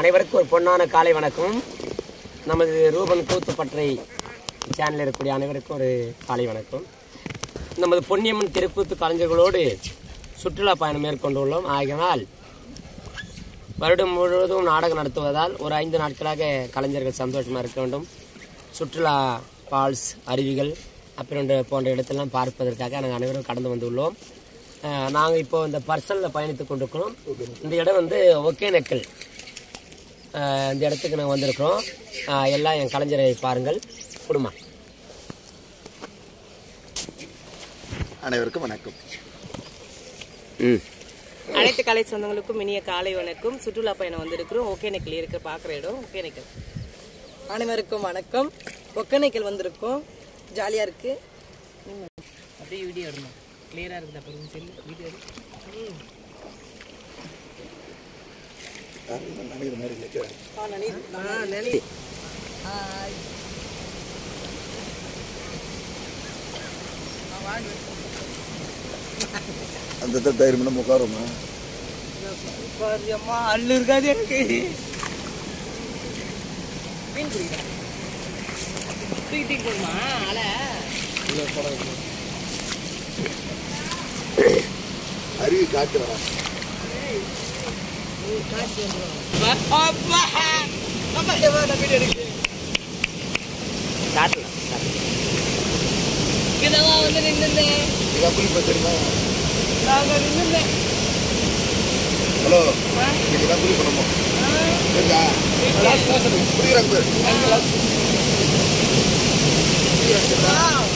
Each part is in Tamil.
அனைவருக்கும் ஒரு பொன்னான காலை வணக்கம். நமது ரூபன் கூத்துப்பற்றை சேனலில் இருக்கக்கூடிய அனைவருக்கும் ஒரு காலை வணக்கம். நமது பொன்னியம்மன் திருக்கூத்து கலைஞர்களோடு சுற்றுலா பயணம் மேற்கொண்டுள்ளோம். ஆகினால் வருடம் முழுவதும் நாடகம் நடத்துவதால் ஒரு ஐந்து நாட்களாக கலைஞர்கள் சந்தோஷமாக இருக்க வேண்டும். சுற்றுலா ஃபால்ஸ் அருவிகள் அப்புறம் போன்ற இடத்தெல்லாம் பார்ப்பதற்காக நாங்கள் அனைவரும் கடந்து வந்துள்ளோம். நாங்கள் இப்போ இந்த பர்சனில் பயணித்து கொண்டிருக்கிறோம். இந்த இடம் வந்து ஒகேனக்கல். இந்த இடத்துக்கு நாங்கள் வந்திருக்கிறோம். எல்லாம் என் கலைஞரை பாருங்கள். குடும்பம் அனைவருக்கும் வணக்கம். ம். அனைத்து கலை சொந்தங்களுக்கும் இனிய காலை வணக்கம். சுற்றுலா பயணம் வந்திருக்கிறோம். ஒகேனக்கல் இருக்க பார்க்குற இடம் ஒகேனக்கல். அனைவருக்கும் வணக்கம். ஒக்கனைக்கல் வந்திருக்கோம். ஜாலியாக இருக்கு. அப்படியே வீடியோ எடுமா கிளியராக இருக்குது? அப்புறம் செல்லு வீடியோ அந்த இடத்துல தயிர் மணி உட்காருமா அம்மா அள்ளு இருக்காது எனக்கு. மீன் பிடிக்கிறேன் தூக்கி தூக்கி போடுமா அலை அருவி காட்டு வரா Obat apa Apa coba tapi dari Satu, satu. Kita mau nenek nenek. Tiga puluh buat dari mana? Tahu dari. Halo. Tiga puluh penomor. Enggak. Kelas kelas. Beri. Kelas. Kelas.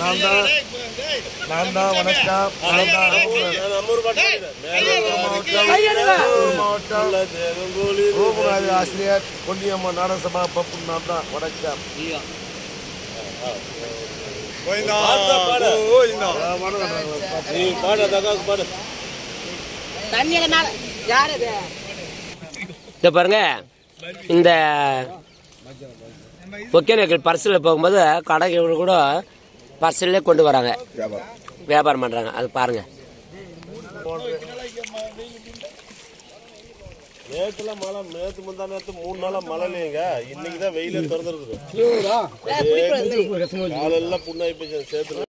நான் தான். நான் தான் வணக்கம். நான் தான். மாவட்டம் வேலூர் மாவட்டம் ரூபராஜ ஆசிரியர் பொன்னியம்மா நாடக சபா பப்பு நான் தான். வணக்கம். தண்ணியில மேல யார் இதை பாருங்க. இந்த ஒகேனக்கல் பர்சலில் போகும்போது கடைகள் கூட பர்சல்லே கொண்டு வராங்க. வியாபாரம். பண்ணுறாங்க அது பாருங்க. நேத்துல மழை நேத்து முந்தா நேத்து மூணு நாளா மழை இல்லைங்க இன்னைக்கு தான் வெயிலே திறந்துருக்குது. காலெல்லாம் புண்ணாய் போச்சு சேர்த்து